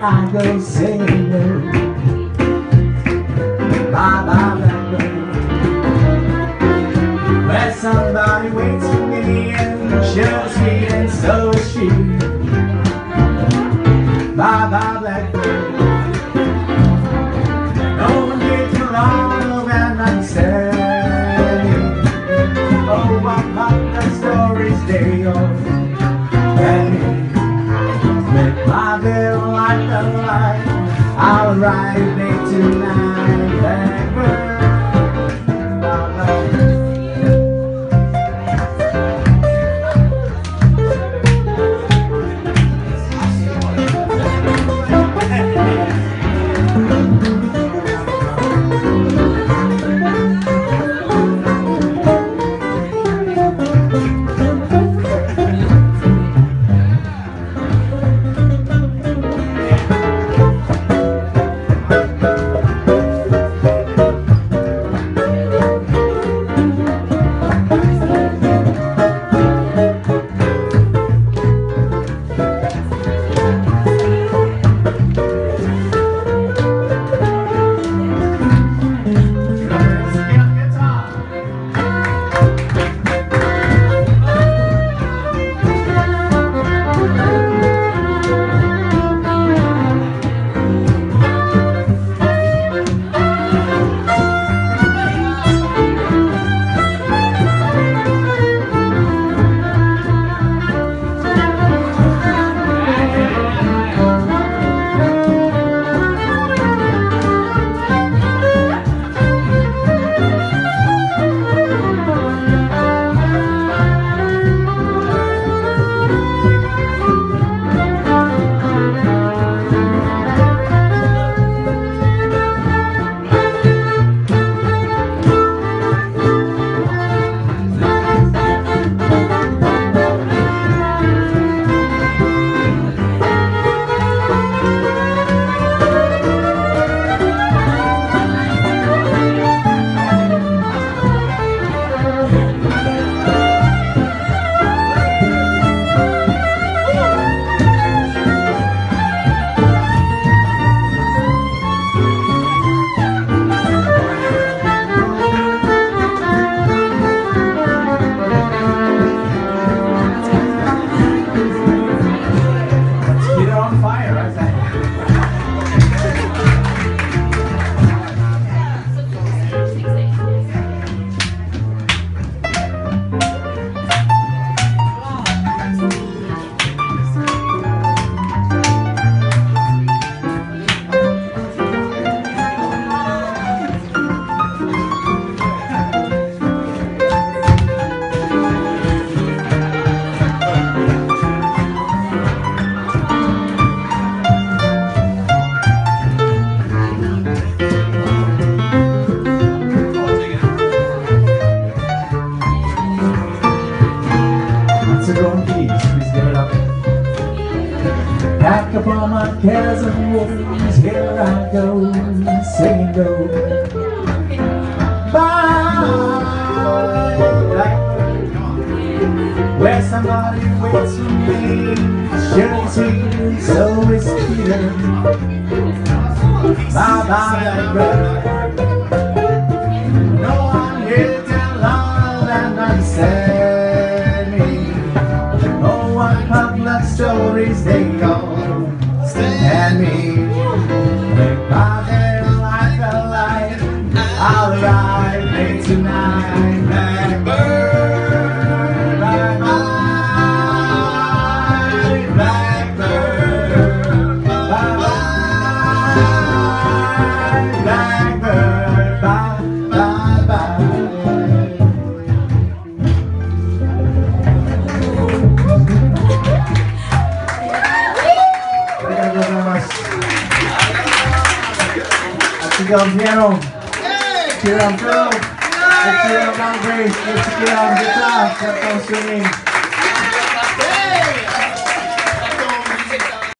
I go singing. Bye bye blackbird. Where somebody waits for me and shows me and so is she. Bye bye blackbird. What popular stories they are. And make my bill like light. I'll ride late tonight, my cares and here I go, singing go. Bye. Where somebody waits for me, sure see, so. Bye, bye, blackbird. No one here till all and understand me. Oh, what stories they stand me. Make my day like a light. I'll late tonight, up, Mount Grace. Let's cheer up guitar. Go singing.